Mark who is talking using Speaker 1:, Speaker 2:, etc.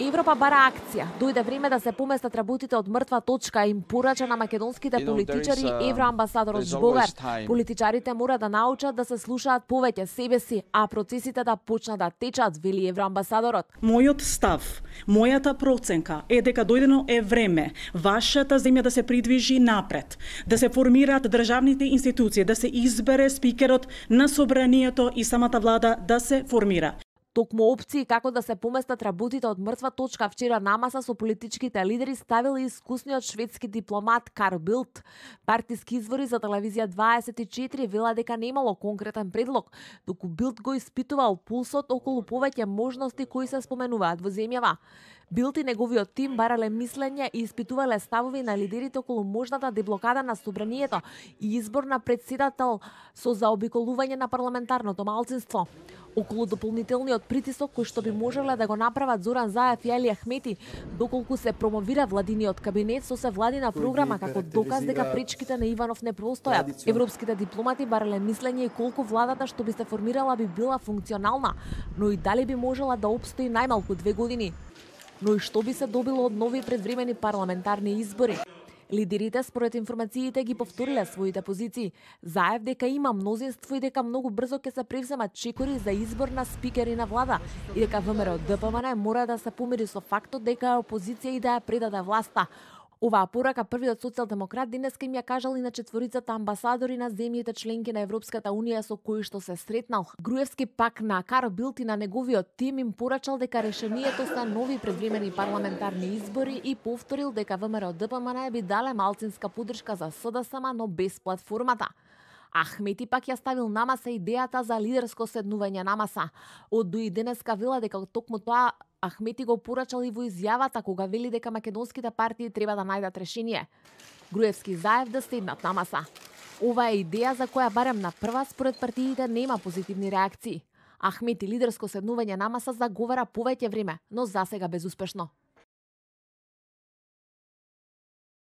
Speaker 1: Европа бара акција. Дојде време да се поместат работите од мртва точка, им порача на македонските политичари евроамбасадорот Жбогар. Политичарите мора да научат да се слушаат повеќе себе си, а процесите да почнат да течат, вели евроамбасадорот.
Speaker 2: Мојот став, мојата проценка е дека дојдено е време вашата земја да се придвижи напред, да се формираат државните институции, да се избере спикерот на собранието и самата влада да се формира.
Speaker 1: Токму опции како да се поместат работите од мртва точка вчера на маса со политичките лидери ставил и искусниот шведски дипломат Кар Билт. Партиски извори за телевизија 24 вела дека немало конкретен предлог, доку Билт го испитувал пулсот околу повеќе можности кои се споменуваат во земјава. Билт и неговиот тим барале мислење и испитувале ставови на лидерите околу можната деблокада на собранието и избор на председател со заобиколување на парламентарното малцинство околу дополнителниот притисок кој што би можеле да го направат Зоран Заев и Али Ахмети, доколку се промовира владиниот кабинет со се владина програма како доказ дека пречките на Иванов не простојат. Европските дипломати барале мислење и колку владата што би се формирала би била функционална, но и дали би можела да обстои најмалку две години. Но и што би се добило од нови предвремени парламентарни избори? Лидерите според информациите ги повториле своите позиции. Заев дека има мнозинство и дека многу брзо ќе се превземат чекори за избор на спикери на влада и дека ВМРО ДПМН мора да се помири со фактот дека опозиција и да ја предаде власта. Оваа порака првиот социјалдемократ денеска им ја кажал и на четворицата амбасадори на земјите членки на Европската унија со кои што се сретнал. Груевски пак на Каро Билти на неговиот тим им порачал дека решението се нови предвремени парламентарни избори и повторил дека ВМРО ДПМН би дале малцинска поддршка за СДСМ, но без платформата. Ахмети пак ја ставил намаса идејата за лидерско седнување намаса. Од дуи денеска вела дека токму тоа Ахмети го порачал и во изјавата кога вели дека македонските партии треба да најдат решение. Груевски заев да седнат на маса. Ова е идеја за која барем на прва според партиите нема позитивни реакции. Ахмети лидерско седнување на маса заговара повеќе време, но засега безуспешно.